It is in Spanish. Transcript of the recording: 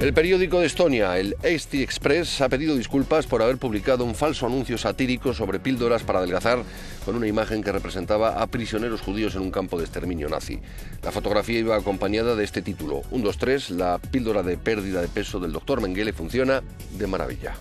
El periódico de Estonia, el Eesti Express, ha pedido disculpas por haber publicado un falso anuncio satírico sobre píldoras para adelgazar con una imagen que representaba a prisioneros judíos en un campo de exterminio nazi. La fotografía iba acompañada de este título, 1, 2, 3, la píldora de pérdida de peso del doctor Mengele funciona de maravilla.